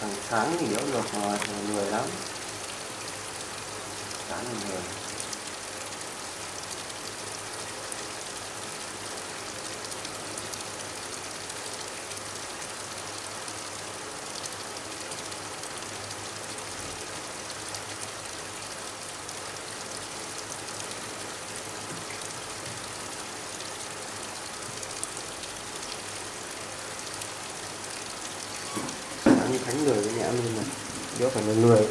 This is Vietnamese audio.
thằng sáng thì yếu được rồi người lười lắm. Sáng thì lười thánh lười cái nhà luôn mà đéo phải là lười.